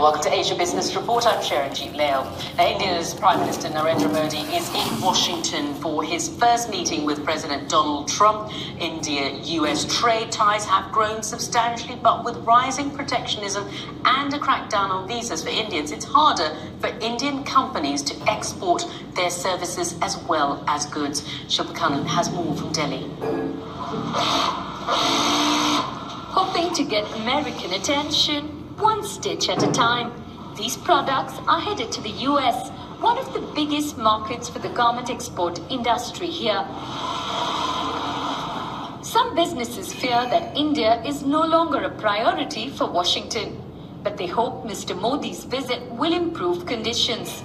Welcome to Asia Business Report. I'm Sharanjit. Now, India's Prime Minister Narendra Modi is in Washington for his first meeting with President Donald Trump. India-US trade ties have grown substantially, but with rising protectionism and a crackdown on visas for Indians, it's harder for Indian companies to export their services as well as goods. Shilpa Kannan has more from Delhi. Hoping to get American attention one stitch at a time. These products are headed to the US, one of the biggest markets for the garment export industry here. Some businesses fear that India is no longer a priority for Washington, but they hope Mr. Modi's visit will improve conditions.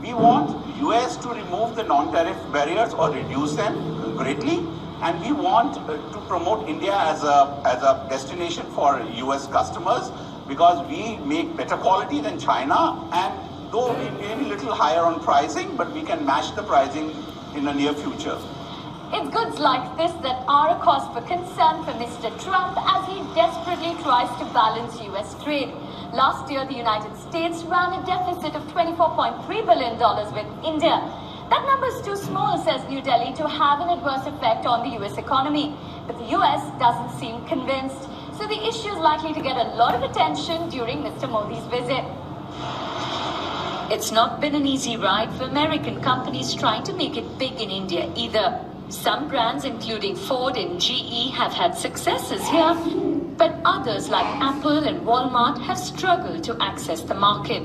We want US to remove the non-tariff barriers or reduce them greatly and we want uh, to promote India as a, as a destination for US customers because we make better quality than China and though we may be a little higher on pricing, but we can match the pricing in the near future. It's goods like this that are a cause for concern for Mr. Trump as he desperately tries to balance US trade. Last year, the United States ran a deficit of $24.3 billion with India. That number is too small, says New Delhi, to have an adverse effect on the US economy. But the US doesn't seem convinced. So the issue is likely to get a lot of attention during Mr. Modi's visit. It's not been an easy ride for American companies trying to make it big in India either. Some brands, including Ford and GE, have had successes here, but others like Apple and Walmart have struggled to access the market.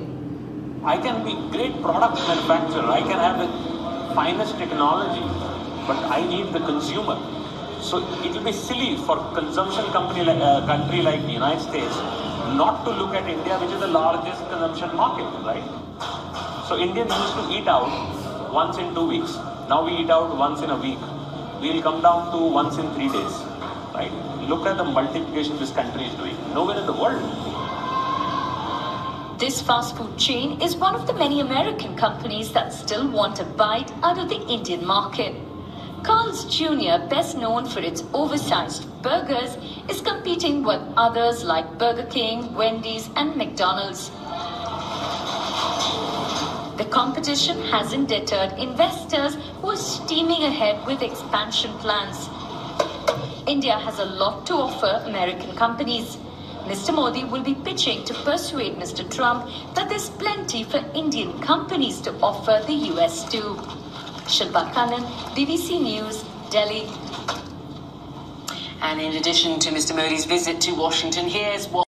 I can be great product manufacturer, I can have the finest technology, but I need the consumer. So it will be silly for consumption company like, uh, country like the United States not to look at India, which is the largest consumption market, right? So Indians used to eat out once in two weeks. Now we eat out once in a week. We'll come down to once in three days, right? Look at the multiplication this country is doing. Nowhere in the world. This fast food chain is one of the many American companies that still want a bite out of the Indian market. Carl's Jr., best known for its oversized burgers, is competing with others like Burger King, Wendy's, and McDonald's. The competition hasn't deterred investors who are steaming ahead with expansion plans. India has a lot to offer American companies. Mr. Modi will be pitching to persuade Mr. Trump that there's plenty for Indian companies to offer the US too. Shilpa Kannan, BBC News, Delhi. And in addition to Mr. Modi's visit to Washington, here's what